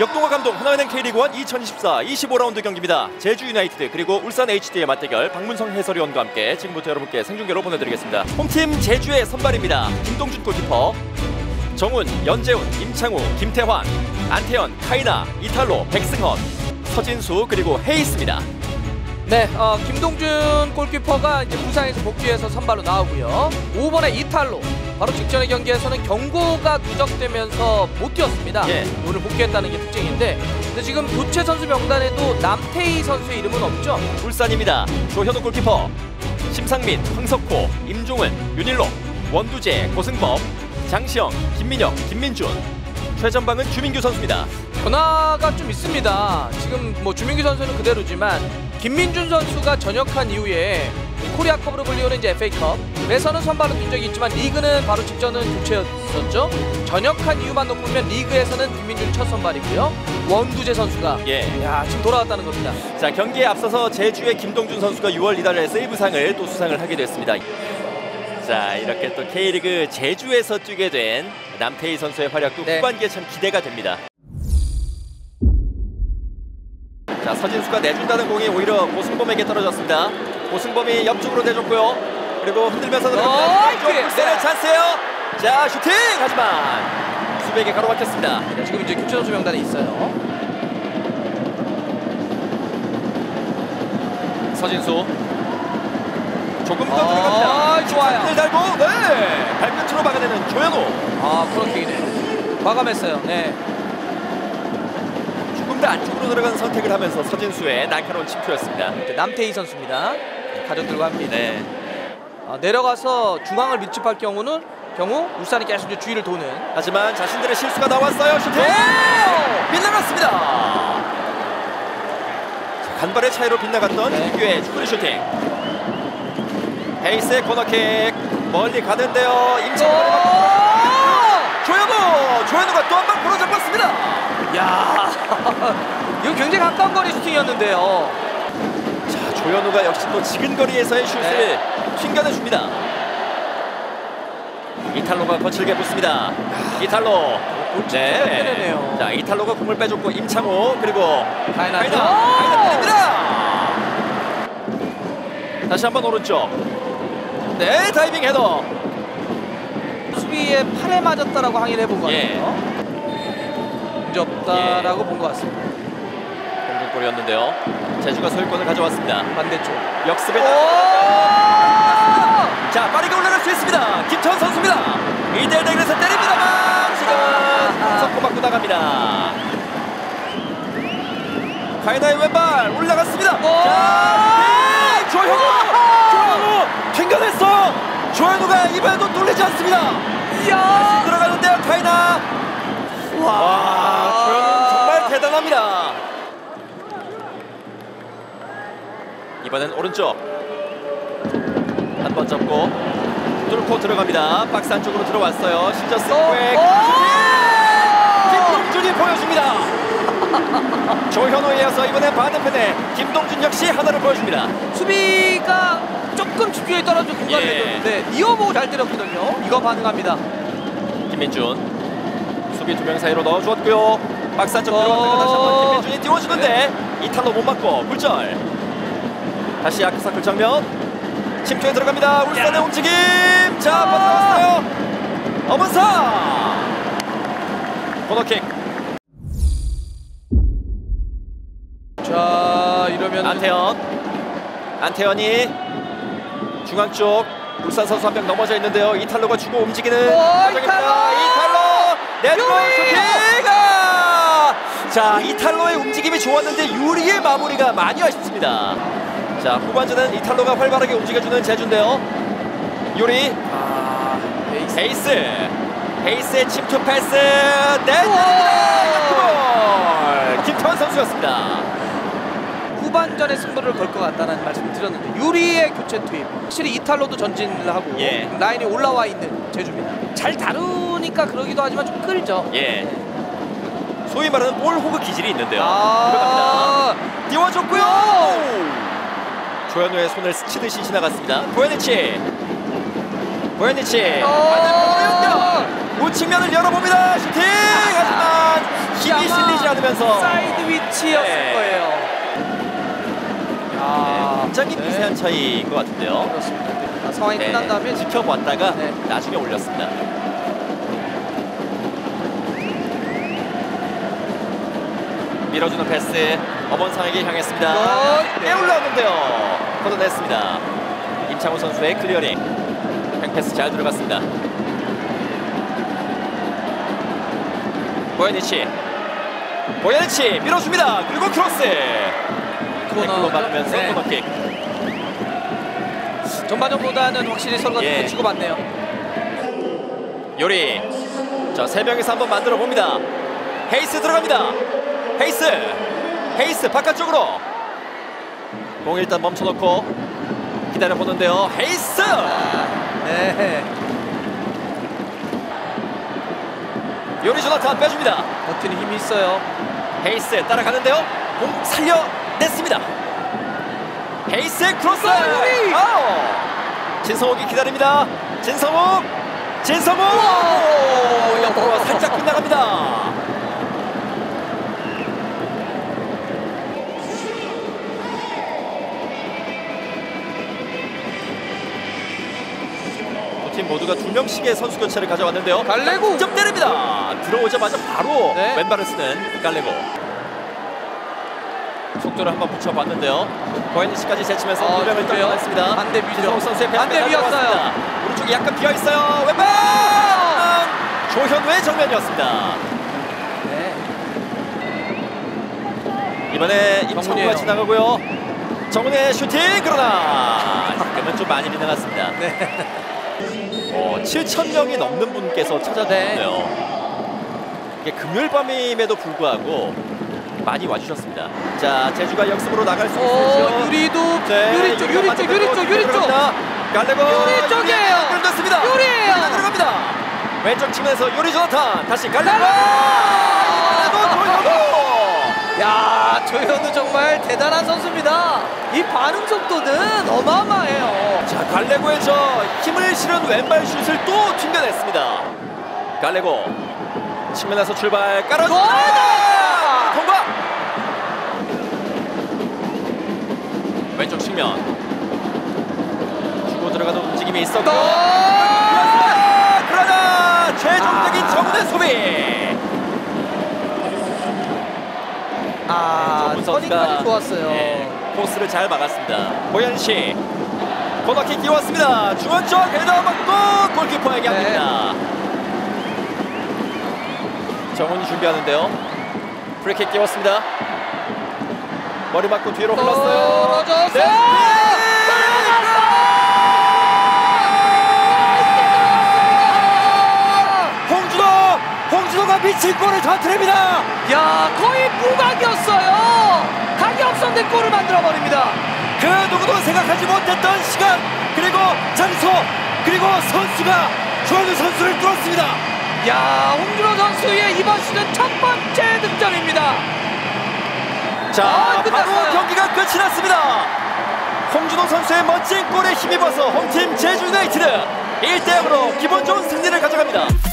역동과 감동 하나은행 K리그1 2024 25라운드 경기입니다. 제주 유나이티드 그리고 울산 HD의 맞대결 박문성 해설위원과 함께 지금부터 여러분께 생중계로 보내드리겠습니다. 홈팀 제주의 선발입니다. 김동준 골키퍼, 정운, 연제운, 임창우, 김태환, 안태현, 카이나, 이탈로, 백승헌, 서진수 그리고 헤이스입니다. 네, 어, 김동준 골키퍼가 이제 부상에서 복귀해서 선발로 나오고요. 5번에 이탈로 바로 직전의 경기에서는 경고가 누적되면서 못 뛰었습니다. 예. 오늘 복귀했다는 게 특징인데 근데 지금 교체 선수 명단에도 남태희 선수의 이름은 없죠. 울산입니다. 조현우 골키퍼, 심상민, 황석호, 임종은, 윤일로, 원두재, 고승범, 장시영, 김민영, 김민준, 최전방은 주민규 선수입니다. 변화가 좀 있습니다. 지금 뭐 주민규 선수는 그대로지만 김민준 선수가 전역한 이후에 코리아컵으로 불리우는 이제 FA컵 에서는 선발로 뛴 적이 있지만 리그는 바로 직전은 교체였었죠. 전역한 이유만 놓고 보면 리그에서는 김민준 첫 선발이고요. 원두재 선수가 예. 야 지금 돌아왔다는 겁니다. 자 경기에 앞서서 제주의 김동준 선수가 6월 이달에 세이브상을 또 수상을 하게 됐습니다. 자 이렇게 또 K리그 제주에서 뛰게 된 남태희 선수의 활약도 네. 후반기에 참 기대가 됩니다. 자 서진수가 내준다는 공이 오히려 고승범에게 떨어졌습니다. 고승범이 옆쪽으로 내줬고요. 그리고 흔들면서 어, 들어갑니다. 네. 찬스예요. 자 슈팅 하지만 수비에게 가로막혔습니다. 자, 지금 이제 교체 선수 명단에 있어요. 서진수 조금 더 아, 들어갑니다. 좋아요. 달고 네 발끝으로 막아내는 조현우 아 코너킥이네요. 과감했어요. 네. 조금 더 안쪽으로 들어간 선택을 하면서 서진수의 날카로운 침투였습니다. 네, 남태희 선수입니다. 가족들과 함께 네, 아, 내려가서 중앙을 밀집할 경우는 경우 울산이 계속 이제 주위를 도는 하지만 자신들의 실수가 나왔어요. 슈팅 빗나갔습니다. 자, 간발의 차이로 빗나갔던 네. 김규의 축구리 슈팅. 헤이스의 코너킥 멀리 가는데요. 임창훈 조현우 조현우가 또 한 번 부러잡았습니다. 야, 이거 굉장히 가까운 거리 슈팅이었는데요. 자, 조현우가 역시 또 지근 거리에서의 슛을 네. 튕겨내줍니다. 이탈로가 거칠게 붙습니다. 이탈로. 네. 빼내네요. 자, 이탈로가 공을 빼줬고 임창호 그리고 가이나. 가이나. 때립니다. 다시 한번 오른쪽. 네, 다이빙 헤더. 수비에 팔에 맞았다라고 항의를 해본 것 예. 같아요. 문제 없다라고 예. 본것 같습니다. 공중골이었는데요. 제주가 소유권을 가져왔습니다. 반대쪽. 역습에 오! 자 빠르게 올라갈 수 있습니다 김천 선수입니다 2대1 대결에서 때립니다만 지금 석고 맞고 나갑니다 카이나의 왼발 올라갔습니다 오! 자 네, 조현우 조현우 튕겨냈어요 조현우가 이번에도 뚫리지 않습니다 이야! 들어가는데요 카이나 와 조현우 정말 대단합니다 이번엔 오른쪽 한번 접고 뚫고 들어갑니다. 박스 안쪽으로 들어왔어요. 시저스 어, 백 어! 김동준이 보여줍니다. 조현우에 이어서 이번엔 반대편에 김동준 역시 하나를 보여줍니다. 수비가 조금 집중이 떨어진 공간을 예. 내줬는데 이어보고 잘 때렸거든요. 이거 반응합니다. 김민준 수비 두 명 사이로 넣어주었고요. 박스 안쪽 어. 들어갔다가 다시 한번 김민준이 띄워주는데 이탈로 못 맞고 굴절. 다시 아크사클 정면 침투에 들어갑니다. 울산의 움직임. 자, 빠져나왔어요. 어문사. 코너킥. 자 이러면 안태현. 안태현이 중앙 쪽 울산 선수 한 명 넘어져 있는데요. 이탈로가 주고 움직이는 오, 과정입니다. 이탈로! 이탈로 내주고 유리! 슈팅가. 자, 이탈로의 움직임이 좋았는데 유리의 마무리가 많이 아쉽습니다. 자, 후반전은 이탈로가 활발하게 움직여주는 제주인데요. 유리 아 헤이스. 헤이스 헤이스의 침투 패스 내드립니다. 김태환 선수였습니다. 후반전에 승부를 걸 것 같다는 말씀을 드렸는데 유리의 교체 투입 확실히 이탈로도 전진을 하고 예. 라인이 올라와 있는 제주입니다 잘 다루니까 그러기도 하지만 좀 끌죠 예. 소위 말하는 볼 호그 기질이 있는데요. 아 들어갑니다. 띄워줬고요. 조현우의 손을 스치듯이 지나갔습니다. 보야니치. 보야니치. 어. 반대편으로 연결. 측면을 열어봅니다. 슈팅! 하지만 힘이 실리지 않으면서 사이드 위치였을 네. 거예요. 네, 야, 굉장히 네. 미세한 차이인 것 같은데요. 그렇습니다. 아, 상황이 네, 끝난 다음에 지켜봤다가 네. 나중에 올렸습니다. 밀어주는 패스 엄원상에게 향했습니다. 어, 네, 올라왔는데요. 걷어냈습니다. 임창우 선수의 클리어링. 횡패스 잘 들어갔습니다. 보야니치. 보야니치 밀어줍니다. 그리고 크로스. 코너 코너 맞으면서 네. 코너킥. 전반전보다는 확실히 서로가 예. 좀 치고 받네요. 유리. 자, 세 명이서 한번 만들어 봅니다. 헤이스 들어갑니다. 헤이스. 헤이스 바깥쪽으로. 공 일단 멈춰놓고 기다려 보는데요. 헤이스. 네. 유리 조나탄 빼줍니다. 버티는 힘이 있어요. 헤이스 따라가는데요. 공 살려냈습니다. 헤이스의 크로스. 아우. 진성욱이 기다립니다. 진성욱. 진성욱. 옆으로 살짝 빗나갑니다. 모두가 두 명씩의 선수 교체를 가져왔는데요. 갈레고! 점 때립니다. 들어오자마자 바로 네. 왼발을 쓰는 갈레고. 속도를 한번 붙여봤는데요. 고현희씨까지 제치면서 아, 두 명을. 떨어냈습니다. 반대. 진성욱 선수의 반대. 들어갔습니다. 오른쪽이 약간 비어 있어요. 왼발! 조현우의 정면이었습니다. 네. 이번에 정훈이에요. 지나가고요. 정훈의 슈팅 그러나 지금은 좀 많이 빗나갔습니다. 네. 어, 7천 명이 넘는 분께서 찾아주셨네요. 이게 금요일 밤임에도 불구하고 많이 와주셨습니다. 자, 제주가 역습으로 나갈 수 오, 있을지요. 유리도 네, 유리 쪽, 유리 쪽, 유리 쪽, 유리 쪽. 갈레고 유리 쪽이에요. 연결됐습니다. 유리예요. 유리가 들어갑니다. 왼쪽 측면에서 요리 조나탄 다시 갈레고 야, 조현우 정말 대단한 선수입니다. 이 반응 속도는 어마어마해요. 자 갈레고의 저 힘을 실은 왼발 슛을 또 튕겨냈습니다. 갈레고 측면에서 출발 깔아줍니다. 골! 통과. 왼쪽 측면 주고 들어가는 움직임이 있었고 골! 그러나 최종적인 아. 정훈의 소비. 아, 정훈 선수가 터닝까지 좋았어요. 네, 코스를 잘 막았습니다. 고현 씨 코너킥 끼웠습니다. 중원 쪽 헤더 맞고 골키퍼에게 네. 합니다. 정훈이 준비하는데요. 프리킥 끼웠습니다. 머리 맞고 뒤로 흘렀어요. 떨어졌어! 네. 홍준호! 홍준호가 미친 골을 터뜨립니다. 야, 거의 무각이었어요. 각이 없었는데 골을 만들어 버립니다. 그 누구도 생각하지 못했던 시간 그리고 장소 그리고 선수가 조현우 선수를 뚫었습니다. 야, 홍준호 선수의 이번 시즌 첫 번째 득점입니다. 자 아, 바로. 경기가 끝이 났습니다. 홍준호 선수의 멋진 골에 힘입어서 홈팀 제주 유나이티드 1대 0으로 기분 좋은 승리를 가져갑니다.